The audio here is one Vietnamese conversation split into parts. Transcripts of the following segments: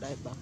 来吧？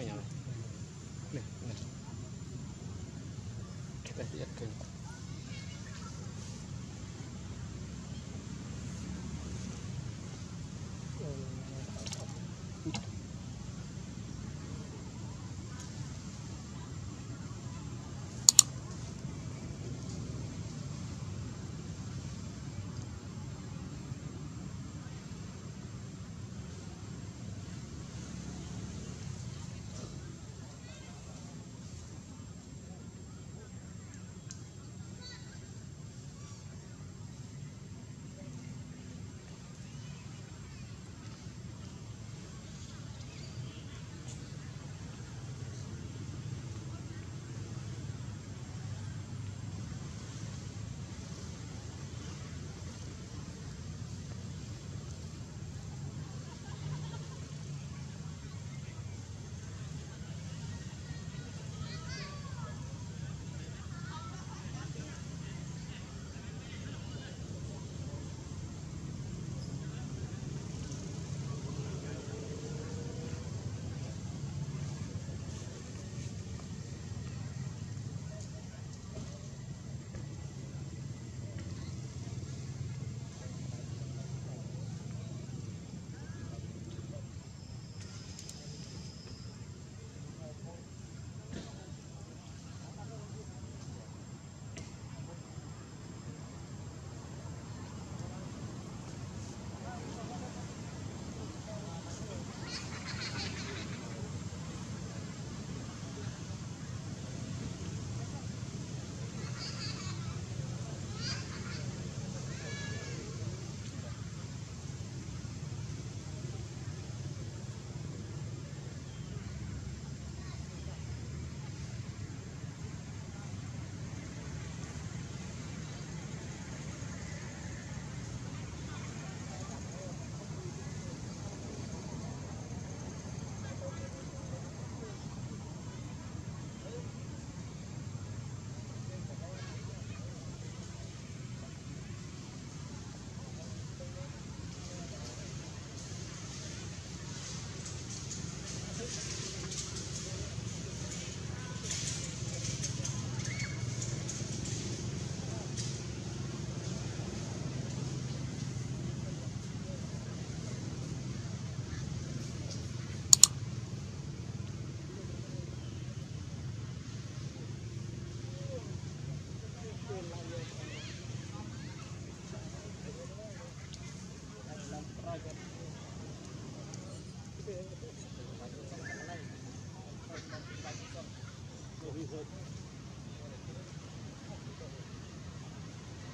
Cái nhà này. Này này. Cái tay giật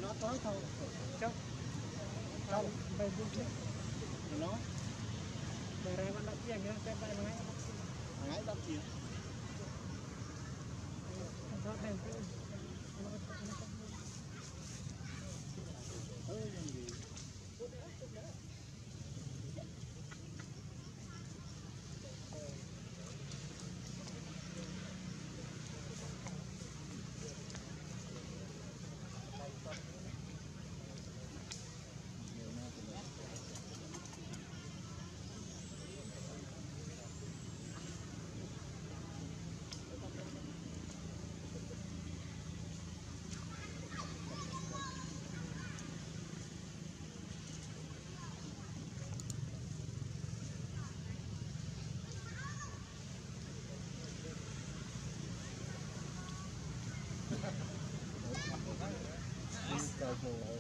nó tối thôi. Chắc không. Bay bên chứ, nó. Bay ra con đắp tiền cái xem bay ngay ngay đắp tiền không có thêm cái Cái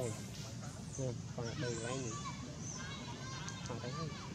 Bồi. Còn đầu lấy gì Còn cái gì